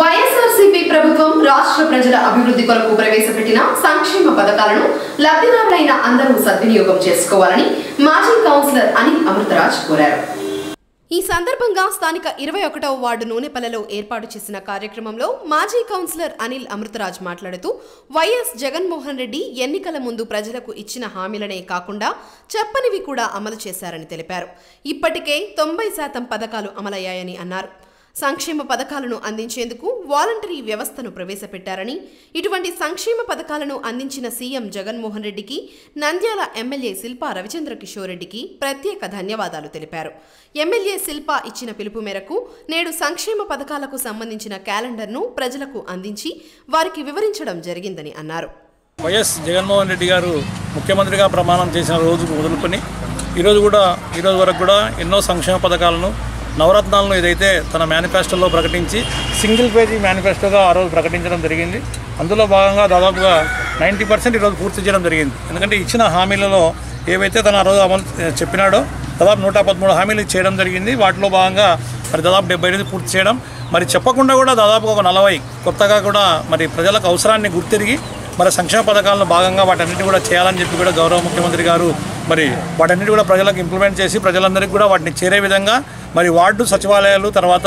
వైఎస్ఆర్సీపీ ప్రభుత్వం రాష్ట్ర ప్రజల అభివృద్ధి కొరకు ప్రవేశపెట్టిన సంక్షేమ పథకాలను లబ్ధిదారులైన అందరూ సద్వినియోగం చేసుకోవాలని మాజీ కౌన్సిలర్ అనిల్ అమృతరాజ్ కోరారు. ఈ సందర్భంగా స్థానిక ఇరవై ఒకటవ వార్డు నూనెపల్లలో ఏర్పాటు చేసిన కార్యక్రమంలో మాజీ కౌన్సిలర్ అనిల్ అమృతరాజ్ మాట్లాడుతూ వైఎస్ జగన్మోహన్ రెడ్డి ఎన్నికల ముందు ప్రజలకు ఇచ్చిన హామీలనే కాకుండా చెప్పనివి కూడా అమలు చేశారని తెలిపారు. ఇప్పటికే తొంభై శాతం పథకాలు అమలయ్యాయని అన్నారు. సంక్షేమ పథకాలను అందించేందుకు వాలంటరీ వ్యవస్థను ప్రవేశపెట్టారని ఇటువంటి సంక్షేమ పథకాలను అందించిన సీఎం జగన్మోహన్ రెడ్డికి నంద్యాల ఎమ్మెల్యే శిల్పా రవిచంద్ర కిషోర్ రెడ్డికి ప్రత్యేక ధన్యవాదాలు తెలిపారు. ఎమ్మెల్యే శిల్పా ఇచ్చిన పిలుపు మేరకు నేడు సంక్షేమ పథకాలకు సంబంధించిన క్యాలెండర్ను ప్రజలకు అందించి వారికి వివరించడం జరిగిందని అన్నారు. వైఎస్ జగన్మోహన్ రెడ్డి గారు ముఖ్యమంత్రిగా ప్రమాణం చేసిన రోజు మొదలుకొని ఈరోజు కూడా ఈరోజు వరకు కూడా ఎన్నో సంక్షేమ పథకాలను నవరత్నాలను ఏదైతే తన మేనిఫెస్టోలో ప్రకటించి సింగిల్ పేజీ మేనిఫెస్టోగా ఆ రోజు ప్రకటించడం జరిగింది. అందులో భాగంగా దాదాపుగా నైంటీ పర్సెంట్ ఈరోజు పూర్తి చేయడం జరిగింది. ఎందుకంటే ఇచ్చిన హామీలలో ఏవైతే తన ఆ రోజు అమలు చెప్పినాడో దాదాపు నూట పదమూడు హామీలు చేయడం జరిగింది. వాటిలో భాగంగా మరి దాదాపు డెబ్బై ఎనిమిది పూర్తి చేయడం. మరి చెప్పకుండా కూడా దాదాపు ఒక నలభై కొత్తగా కూడా మరి ప్రజలకు అవసరాన్ని గుర్తిరిగి మరి సంక్షేమ పథకాలను భాగంగా వాటన్నిటి కూడా చేయాలని చెప్పి కూడా గౌరవ ముఖ్యమంత్రి గారు మరి వాటన్నిటి కూడా ప్రజలకు ఇంప్లిమెంట్ చేసి ప్రజలందరికీ కూడా వాటిని చేరే విధంగా మరి వార్డు సచివాలయాలు తర్వాత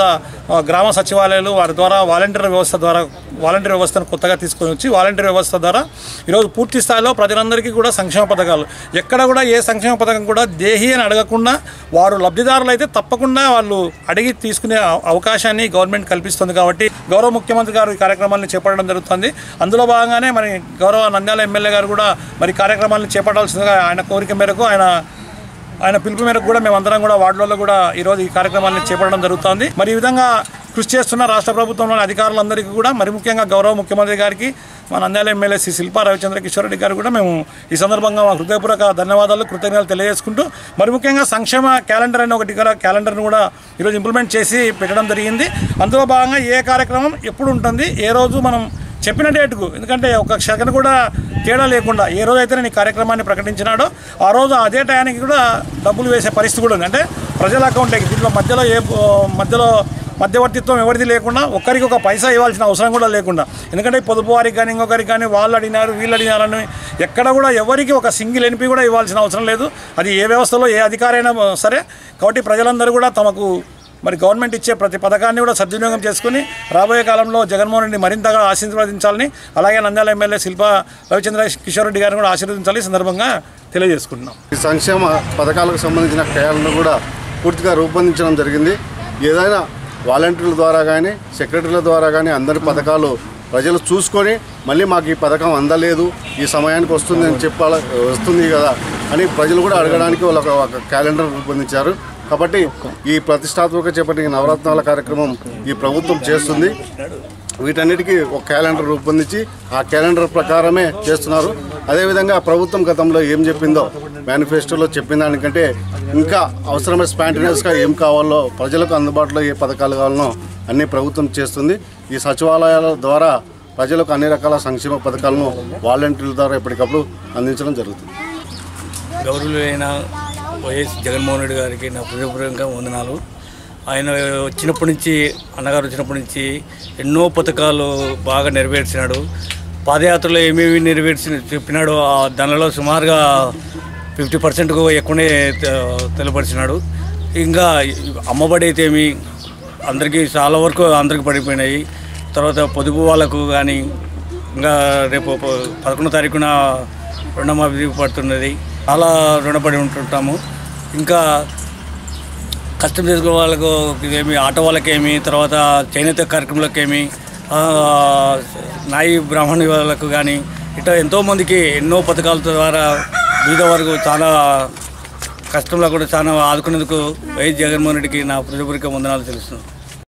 గ్రామ సచివాలయాలు వారి ద్వారా వాలంటీర్ వ్యవస్థ ద్వారా వాలంటీర్ వ్యవస్థను కొత్తగా తీసుకొని వచ్చి వాలంటీర్ వ్యవస్థ ద్వారా ఈరోజు పూర్తి స్థాయిలో ప్రజలందరికీ కూడా సంక్షేమ పథకాలు. ఎక్కడ కూడా ఏ సంక్షేమ పథకం కూడా దేహి అని అడగకుండా వారు లబ్ధిదారులు అయితే తప్పకుండా వాళ్ళు అడిగి తీసుకునే అవకాశాన్ని గవర్నమెంట్ కల్పిస్తుంది కాబట్టి గౌరవ ముఖ్యమంత్రి గారు ఈ కార్యక్రమాలను చేపట్టడం జరుగుతుంది. అందులో భాగంగానే మరి గౌరవ నంద్యాల ఎమ్మెల్యే గారు కూడా మరి కార్యక్రమాలను చేపట్టాల్సిందిగా ఆయన కోరిక మేరకు ఆయన ఆయన పిలుపు మేరకు కూడా మేమందరం కూడా వార్డులలో కూడా ఈరోజు ఈ కార్యక్రమాన్ని చేపట్టడం జరుగుతోంది. మరి ఈ విధంగా కృషి చేస్తున్న రాష్ట్ర ప్రభుత్వంలోని అధికారులందరికీ కూడా మరి ముఖ్యంగా గౌరవ ముఖ్యమంత్రి గారికి మా నంద్యాల ఎమ్మెల్యే శ్రీ శిల్పా రవిచంద్ర కిషోర్ రెడ్డి గారు కూడా మేము ఈ సందర్భంగా మా హృదయపూర్వక ధన్యవాదాలు కృతజ్ఞతలు తెలియజేసుకుంటూ మరి ముఖ్యంగా సంక్షేమ క్యాలెండర్ అనే ఒకటి గల క్యాలెండర్ను కూడా ఈరోజు ఇంప్లిమెంట్ చేసి పెట్టడం జరిగింది. అందులో భాగంగా ఏ కార్యక్రమం ఎప్పుడు ఉంటుంది ఏ రోజు మనం చెప్పిన డేటుకు. ఎందుకంటే ఒక సెకండ్ కూడా తేడా లేకుండా ఏ రోజు అయితే నేను ఈ కార్యక్రమాన్ని ప్రకటించినాడో ఆ రోజు అదే టయానికి కూడా డబ్బులు వేసే పరిస్థితి కూడా ఉంది. అంటే ప్రజల అకౌంట్లోకి దీంట్లో మధ్యలో ఏ మధ్యలో మధ్యవర్తిత్వం ఎవరిది లేకుండా ఒక్కరికి ఒక పైసా ఇవ్వాల్సిన అవసరం కూడా లేకుండా. ఎందుకంటే పొదుపు వారికి కానీ ఇంకొకరికి కానీ వాళ్ళు అడిగినారు వీళ్ళు అడిగినారని ఎక్కడ కూడా ఎవరికి ఒక సింగిల్ ఎన్పి కూడా ఇవ్వాల్సిన అవసరం లేదు. అది ఏ వ్యవస్థలో ఏ అధికారైనా సరే. కాబట్టి ప్రజలందరూ కూడా తమకు మరి గవర్నమెంట్ ఇచ్చే ప్రతి పథకాన్ని కూడా సద్వినియోగం చేసుకుని రాబోయే కాలంలో జగన్మోహన్ రెడ్డి మరింతగా ఆశీర్వదించాలని అలాగే నంద్యాల ఎమ్మెల్యే శిల్పా రవిచంద్ర కిషోర్ రెడ్డి గారిని కూడా ఆశీర్వదించాలి సందర్భంగా తెలియజేసుకుంటున్నాం. ఈ సంక్షేమ పథకాలకు సంబంధించిన క్రయాలను కూడా పూర్తిగా రూపొందించడం జరిగింది. ఏదైనా వాలంటీర్ల ద్వారా కానీ సెక్రటరీల ద్వారా కానీ అందరి పథకాలు ప్రజలు చూసుకొని మళ్ళీ మాకు ఈ పథకం అందలేదు ఈ సమయానికి వస్తుంది అని చెప్పాల వస్తుంది కదా అని ప్రజలు కూడా అడగడానికి వాళ్ళు ఒక క్యాలెండర్ రూపొందించారు. కాబట్టి ఈ ప్రతిష్టాత్మక చేపట్టిన నవరత్నాల కార్యక్రమం ఈ ప్రభుత్వం చేస్తుంది. వీటన్నిటికీ ఒక క్యాలెండర్ రూపొందించి ఆ క్యాలెండర్ ప్రకారమే చేస్తున్నారు. అదేవిధంగా ప్రభుత్వం గతంలో ఏం చెప్పిందో మేనిఫెస్టోలో చెప్పిన దానికంటే ఇంకా అవసరమైన స్పాంటినియస్గా ఏం కావాలో ప్రజలకు అందుబాటులో ఏ పథకాలు కావాలనో అన్ని ప్రభుత్వం చేస్తుంది. ఈ సచివాలయాల ద్వారా ప్రజలకు అన్ని రకాల సంక్షేమ పథకాలను వాలంటీర్ల ద్వారా ఎప్పటికప్పుడు అందించడం జరుగుతుంది. గౌరవులైన వైఎస్ జగన్మోహన్ రెడ్డి గారికి నా హృదయపూర్వకంగా వందనాలు. ఆయన వచ్చినప్పటి నుంచి అన్నగారు వచ్చినప్పటి నుంచి ఎన్నో పథకాలు బాగా నెరవేర్చినాడు. పాదయాత్రలో ఏమేమి నెరవేర్చి చెప్పినాడో ఆ దానిలో సుమారుగా ఫిఫ్టీ పర్సెంట్కు ఎక్కువనే తెలపరిచినాడు. ఇంకా అమ్మబడి అయితేమి అందరికీ చాలా వరకు అందరికీ పడిపోయినాయి. తర్వాత పొదుపు వాళ్ళకు కానీ ఇంకా రేపు పదకొండో తారీఖున రుణమాఫీ పడుతున్నది. చాలా రుణపడి ఉంటుంటాము. ఇంకా కష్టం చేసుకునే వాళ్ళకు ఏమి ఆటో వాళ్ళకేమి తర్వాత చేనేత కార్యక్రమాలకేమి నాయి బ్రాహ్మణి వాళ్ళకు కానీ ఇట్లా ఎంతోమందికి ఎన్నో పథకాల ద్వారా బీద వరకు చాలా కష్టంలో కూడా చాలా ఆదుకునేందుకు వైఎస్ జగన్మోహన్ రెడ్డికి నా హృదయపూర్వక వందనాలు తెలుస్తున్నాను.